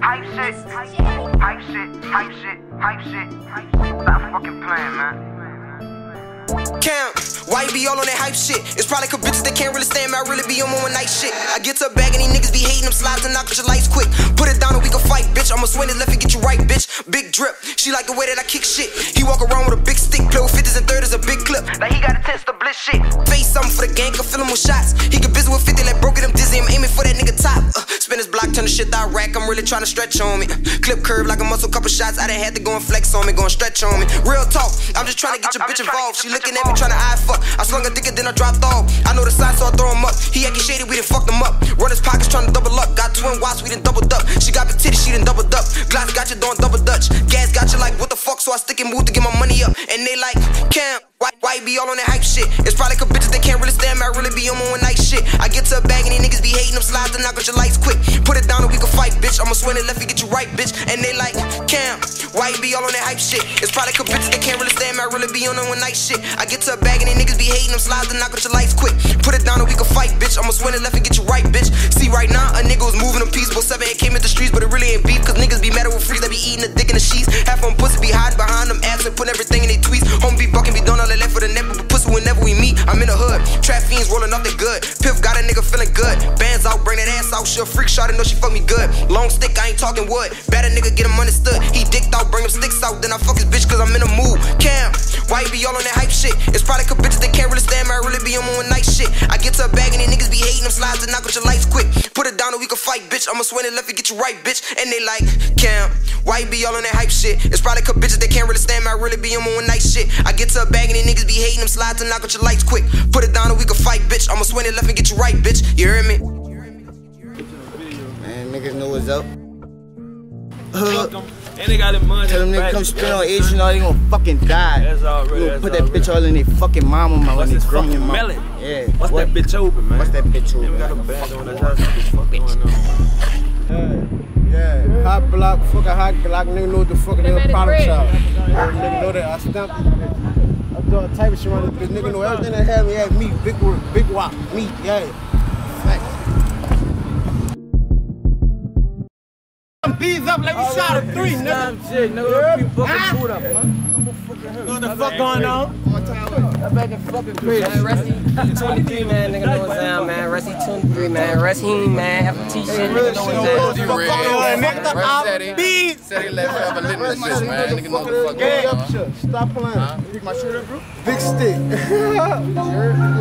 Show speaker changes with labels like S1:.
S1: hype shit, hype shit, hype shit, hype shit, hype shit. Stop fucking playing, man.
S2: Cam, why you be all on that hype shit? It's probably cause bitches that can't really stand me. I really be on one night shit. I get to a bag and these niggas be hating them slides and knock out your lights quick. Put it down and we can fight, bitch. I'ma swing it left and get you right, bitch. Big drip. She like the way that I kick shit. He walk around with a big stick, play with 50s and 30s, a big clip.
S1: Like he got a test to bliss shit.
S2: Face something for the gang, can fill him with shots. He get the shit out rack. I'm really trying to stretch on me. Clip curve like a muscle, couple shots. I done had to go and flex on me, go and stretch on me. Real talk, I'm just trying to get your bitch involved. She looking at me, trying to eye fuck. I slung a dicker, then I dropped off. I know the sign, so I throw him up. He acting shady, we done fucked him up. Run his pockets, trying to double up. Got twin watts, we done doubled up. She got big titties, she done doubled up. Glass got you doing double dutch. Gas got you like, what the fuck? So I stick and move to get my money up. And they like, Cam, why, why be all on that hype shit? It's probably cause bitches I really be on my one night shit. I get to a bag and these niggas be hating them slides and knock out your lights quick. Put it down and we can fight, bitch. I'ma swing it left and get you right, bitch. And they like, Cam, why you be all on that hype shit? It's probably cause bitches they can't really stand me. I really be on that one night shit. I get to a bag and these niggas be hating them slides and knock out your lights quick. Put it down and we can fight, bitch. I'ma swing it left and get you right, bitch. See right now, a nigga was moving a. But seven it came in the streets, but it really ain't beef. Cause niggas be mad with freaks that be eating the dick in the sheets. Half on pussy be hiding behind them apps and putting everything in their tweets. Home be bucking, be done all that left for the net, whenever we meet. I'm in the hood, trap fiends rolling up the good. Piff got a nigga feeling good. Bands out, bring that ass out. She a freak shot, I know she fuck me good. Long stick, I ain't talking wood. Better nigga get him understood. He dicked out, bring him sticks out. Then I fuck his bitch cause I'm in a mood. Cam, why you be all on that hype shit? It's probably cause bitches they can't really stand me. I really be on my one night shit. I get to a bag and these niggas be hating them slides and knock out your lights quick. Put it down and we can fight, bitch. I'ma swing it left and get you right, bitch. And they like, Cam, why you be all on that hype shit? It's probably cause bitches they can't really stand me. I really be on my one night shit. I get to a bag and these niggas be hating them slides and knock out your lights quick. Put it down and we can fight, bitch. I'ma swing it left and get you right, bitch. You hear me?
S3: Man, niggas know what's up.
S4: And they got it money.
S3: Tell them niggas come spit on Asian, or they gonna fucking die.
S4: That's already-
S3: You gonna put that bitch all in their fucking mama, man.
S4: What's
S3: when
S4: this
S3: they grown your
S4: fucking
S3: mama.
S4: melon?
S3: Yeah.
S4: What's
S3: what?
S4: that bitch open, man?
S3: What's that bitch
S4: open? we got a band on that house. What the fuck going on?
S5: Yeah, yeah. Hot block, fuck a hot block, nigga know what the fuck nigga product shop. Yeah, nigga know that I stamped this bitch. I do all type of shit around this bitch. Nigga know everything that had me had meat, big work, big wop, meat, yeah. Facts. Up like we shot a three, nigga.
S4: Shit, nigga, keep fucking food up, man.
S5: What the fuck going on?
S6: Man, Rusty 23, man, nigga know what's down, man. Rusty 23, man. Rusty, man, FT shit, nigga know what's down.
S5: Fuck going on, nigga. I'm bees.
S7: Said he left forever lit in this bitch, man. Nigga know what the fuck
S5: Gang
S7: going
S5: up
S7: on.
S5: shit. Stop playing. Pick my shirt up, bro. Big stick.